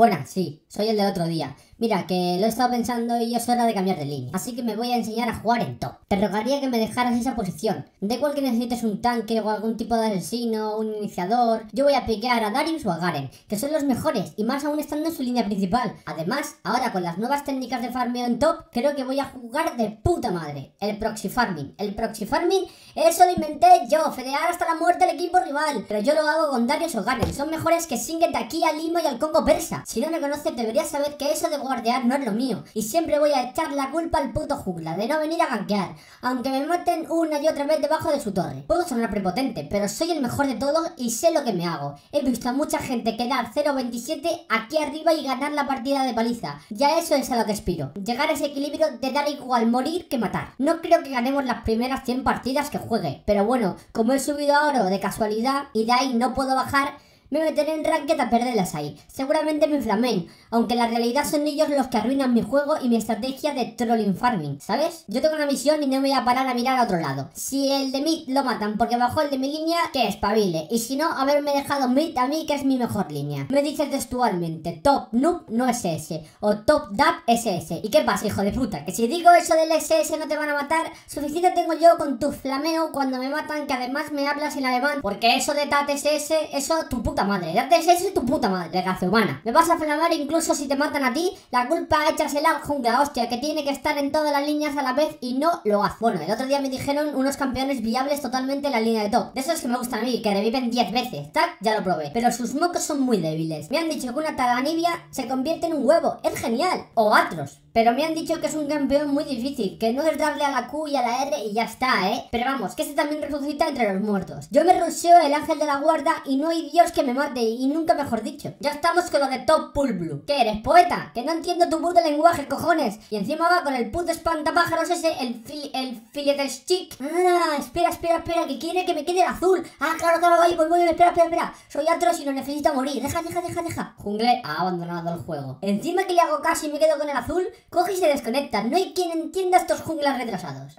Buenas, sí, soy el del otro día. Mira, que lo he estado pensando y es hora de cambiar de línea. Así que me voy a enseñar a jugar en top. Te rogaría que me dejaras esa posición. Da igual que necesites un tanque o algún tipo de asesino, un iniciador. Yo voy a piquear a Darius o a Garen, que son los mejores y más aún estando en su línea principal. Además, ahora con las nuevas técnicas de farmeo en top, creo que voy a jugar de puta madre. El proxy farming. El proxy farming, eso lo inventé yo, fedear hasta la muerte al equipo rival. Pero yo lo hago con Darius o Garen. Son mejores que Singet de aquí al Limo y al Congo Persa. Si no me conoces, deberías saber que eso de guardear no es lo mío. Y siempre voy a echar la culpa al puto jungla de no venir a gankear, aunque me maten una y otra vez debajo de su torre. Puedo sonar prepotente, pero soy el mejor de todos y sé lo que me hago. He visto a mucha gente quedar 0-27 aquí arriba y ganar la partida de paliza. Ya eso es a lo que aspiro. Llegar a ese equilibrio de dar igual morir que matar. No creo que ganemos las primeras 100 partidas que juegue, pero bueno, como he subido a oro de casualidad y de ahí no puedo bajar, me meteré en ranked a perderlas ahí. Seguramente me inflamen, aunque la realidad son ellos los que arruinan mi juego y mi estrategia de trolling farming, ¿sabes? Yo tengo una misión y no me voy a parar a mirar a otro lado. Si el de mid lo matan porque bajó el de mi línea, que espabile. Y si no, haberme dejado mid a mí, que es mi mejor línea. Me dice textualmente, top noob no SS, o top dap SS. ¿Y qué pasa, hijo de puta? Que si digo eso del SS no te van a matar, suficiente tengo yo con tu flameo cuando me matan, que además me hablas en alemán. Porque eso de tat SS, eso tu puta madre. Date ese tu puta madre, gace humana. Me vas a flamar incluso si te matan a ti. La culpa échasela al jungla, hostia, que tiene que estar en todas las líneas a la vez y no lo hace. Bueno, el otro día me dijeron unos campeones viables totalmente en la línea de top. De esos que me gustan a mí, que reviven 10 veces. Tac, ya lo probé. Pero sus mocos son muy débiles. Me han dicho que una taganibia se convierte en un huevo. Es genial. O Atros. Pero me han dicho que es un campeón muy difícil, que no es darle a la Q y a la R y ya está, ¿eh? Pero vamos, que este también resucita entre los muertos. Yo me rusheo el ángel de la guarda y no hay Dios que me mate, y nunca mejor dicho. Ya estamos con lo de Top Pool Blue. ¿Qué eres, poeta? Que no entiendo tu puto lenguaje, cojones. Y encima va con el puto espantapájaros ese, el, fil el filetes chic. Ah, espera, espera, espera, que quiere que me quede el azul. Ah, claro, claro, voy, voy, voy, espera, espera, espera. Soy Atros y lo necesito morir. Deja, deja, deja, deja. Jungle ha abandonado el juego. Encima que le hago caso y me quedo con el azul, coge y se desconecta. No hay quien entienda estos junglas retrasados.